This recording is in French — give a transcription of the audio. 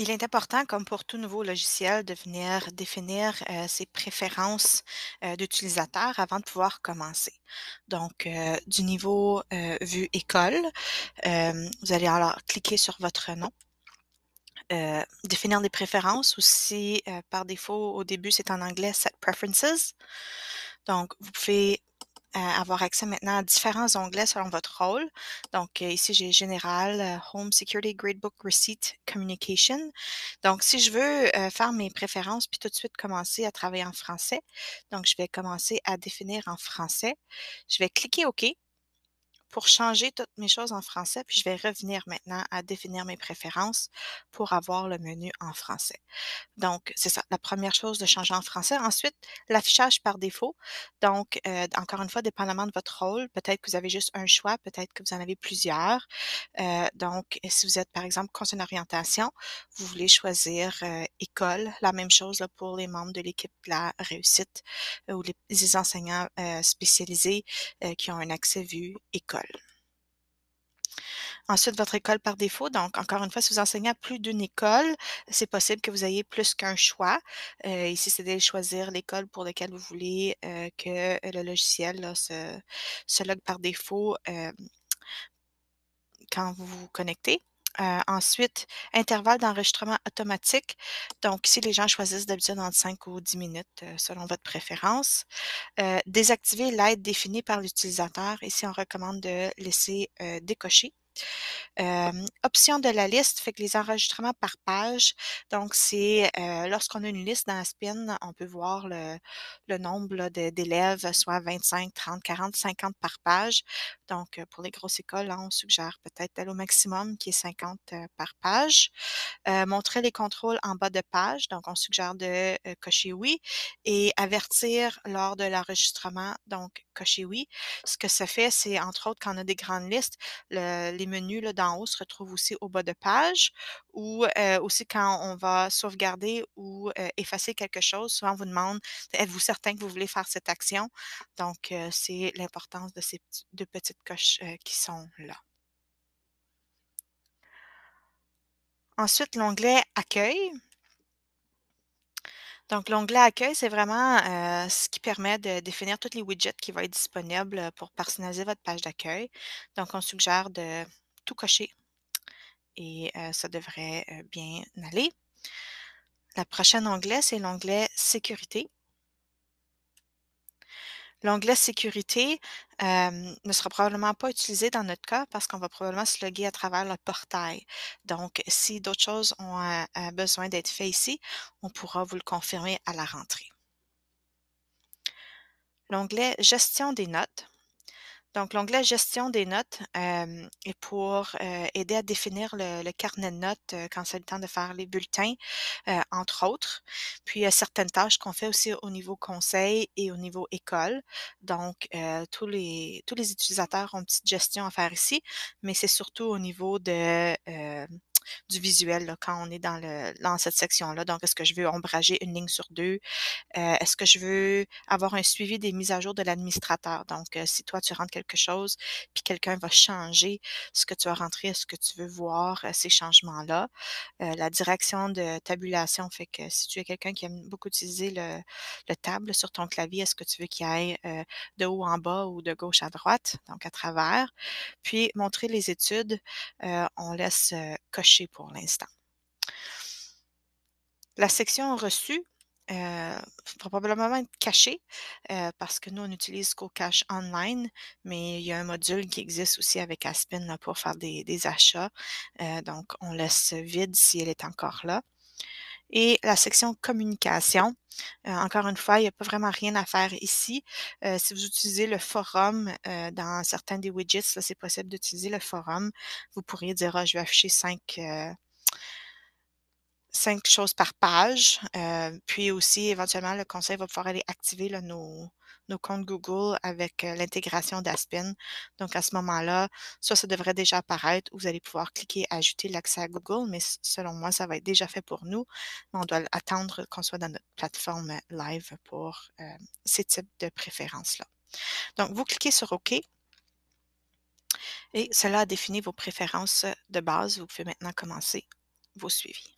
Il est important, comme pour tout nouveau logiciel, de venir définir euh, ses préférences euh, d'utilisateur avant de pouvoir commencer. Donc, euh, du niveau vue école, vous allez alors cliquer sur votre nom. Définir des préférences aussi par défaut au début c'est en anglais set preferences donc vous pouvez avoir accès maintenant à différents onglets selon votre rôle. Donc, euh, ici, j'ai Général, euh, Home Security, Gradebook, Receipt, Communication. Donc, si je veux faire mes préférences puis tout de suite commencer à travailler en français, donc je vais commencer à définir en français. Je vais cliquer OK pour changer toutes mes choses en français, puis je vais revenir maintenant à définir mes préférences pour avoir le menu en français. Donc, c'est ça, la première chose de changer en français. Ensuite, l'affichage par défaut. Donc, euh, encore une fois, dépendamment de votre rôle, peut-être que vous avez juste un choix, peut-être que vous en avez plusieurs. Euh, donc, si vous êtes, par exemple, conseiller d'orientation, vous voulez choisir euh, école, la même chose là, pour les membres de l'équipe de la réussite ou les, les enseignants spécialisés qui ont un accès vu école. Ensuite, votre école par défaut. Donc, encore une fois, si vous enseignez à plus d'une école, c'est possible que vous ayez plus qu'un choix. Euh, ici, c'est de choisir l'école pour laquelle vous voulez euh, que le logiciel se, se log par défaut euh, quand vous vous connectez. Euh, ensuite, intervalle d'enregistrement automatique. Donc, ici, les gens choisissent d'habitude entre 5 ou 10 minutes euh, selon votre préférence. Euh, désactiver l'aide définie par l'utilisateur. Ici, on recommande de laisser euh, décocher. Euh, option de la liste, fait que les enregistrements par page, donc c'est lorsqu'on a une liste dans Spin, on peut voir le, nombre d'élèves, soit 25, 30, 40, 50 par page. Donc, pour les grosses écoles, on suggère peut-être d'aller au maximum qui est 50 par page. Montrer les contrôles en bas de page, donc on suggère de cocher oui et avertir lors de l'enregistrement, donc cocher oui. Ce que ça fait, c'est entre autres quand on a des grandes listes, le, les menus d'en haut se retrouvent aussi au bas de page ou euh, aussi quand on va sauvegarder ou euh, effacer quelque chose, souvent on vous demande êtes-vous certain que vous voulez faire cette action? Donc, euh, c'est l'importance de ces deux petites coches qui sont là. Ensuite, l'onglet Accueil. Donc, l'onglet Accueil, c'est vraiment euh, ce qui permet de définir tous les widgets qui vont être disponibles pour personnaliser votre page d'accueil. Donc, on suggère de tout cocher et euh, ça devrait euh, bien aller. La prochaine onglet, c'est l'onglet Sécurité. L'onglet Sécurité ne sera probablement pas utilisé dans notre cas parce qu'on va probablement se loguer à travers le portail. Donc, si d'autres choses ont besoin d'être faites ici, on pourra vous le confirmer à la rentrée. L'onglet Gestion des notes. Donc, l'onglet Gestion des notes euh, est pour euh, aider à définir le, carnet de notes euh, quand c'est le temps de faire les bulletins, entre autres. Puis, il y a certaines tâches qu'on fait aussi au niveau conseil et au niveau école. Donc, tous, les, tous les utilisateurs ont une petite gestion à faire ici, mais c'est surtout au niveau de du visuel quand on est dans, cette section-là. Donc, est-ce que je veux ombrager une ligne sur deux? Euh, est-ce que je veux avoir un suivi des mises à jour de l'administrateur? Donc, euh, si toi, tu rentres quelque chose, puis quelqu'un va changer ce que tu as rentré, est-ce que tu veux voir euh, ces changements-là? La direction de tabulation fait que si tu es quelqu'un qui aime beaucoup utiliser le, le table sur ton clavier, est-ce que tu veux qu'il aille de haut en bas ou de gauche à droite, donc à travers? Puis, montrer les études, on laisse cocher pour l'instant. La section reçue euh, va probablement être cachée euh, parce que nous, on utilise CoCache Online, mais il y a un module qui existe aussi avec Aspin là, pour faire des, des achats. Euh, donc, on laisse vide si elle est encore là. Et la section communication, euh, encore une fois, il n'y a pas vraiment rien à faire ici. Euh, si vous utilisez le forum euh, dans certains des widgets, c'est possible d'utiliser le forum. Vous pourriez dire, ah, je vais afficher cinq, cinq choses par page. Euh, puis aussi, éventuellement, le conseil va pouvoir aller activer là, nos, nos comptes Google avec euh, l'intégration d'Aspin. Donc, à ce moment-là, soit ça devrait déjà apparaître ou vous allez pouvoir cliquer Ajouter l'accès à Google, mais selon moi, ça va être déjà fait pour nous. Mais on doit attendre qu'on soit dans notre plateforme live pour euh, ces types de préférences-là. Donc, vous cliquez sur OK. Et cela a défini vos préférences de base. Vous pouvez maintenant commencer vos suivis.